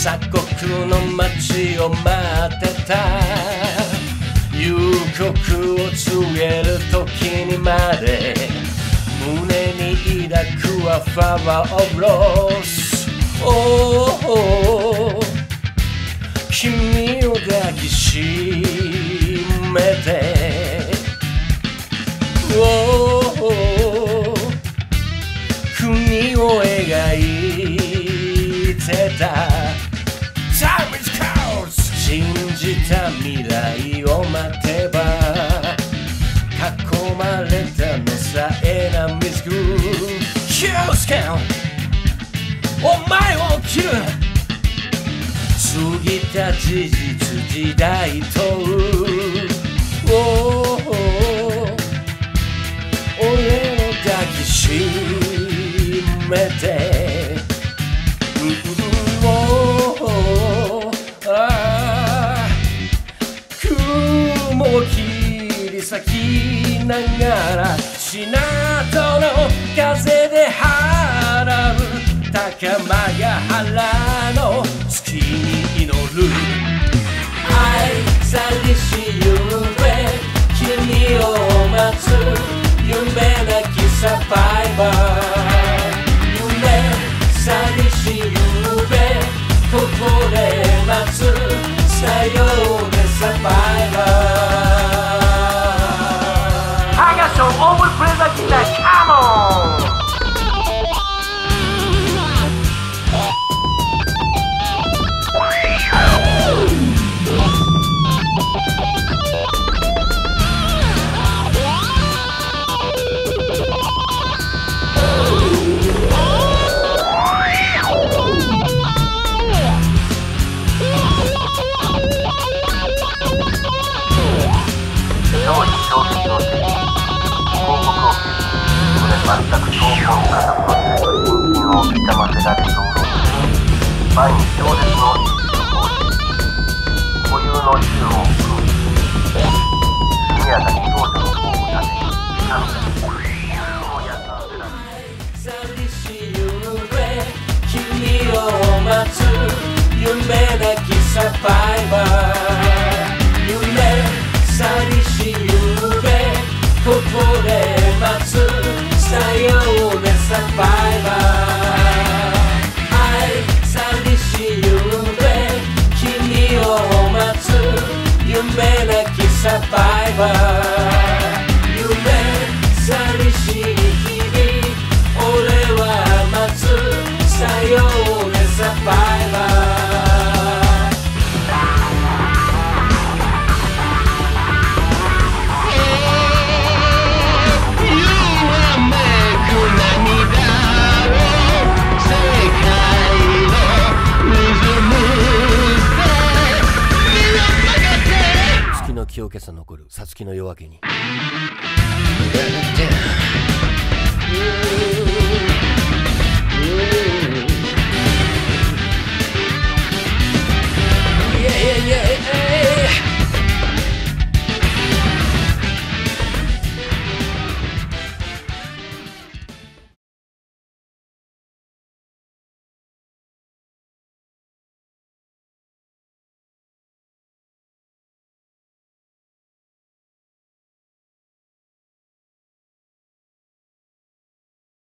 鎖国の街を待ってた。夕刻を告げる時にまで胸に抱くはファワーオブロス。oh, 君を抱きしめて、oh, 国を描いてた。未来を待てば囲まれたのさえな水く Q スキャンお前を切る。過ぎた事実時代と俺を抱きしめて。切り裂きながらシナトの風で払う高間が原の月に祈る。愛さりし夢君を待つ。夢なきサバイバー夢さりし夢ここで待つ。さようでサバイバー。の片方で人間を痛ませられそう毎日小説の一部を放置固有の銃を空気速やかに少女の方を立て神がを休ませられ寂しい夢君を待つ夢なきサバイバー。夢寂しい夢ここで待つ。さようねサバイバー。愛寂しい夢君を待つ夢なきサバイバー。残るさつきの夜明けに。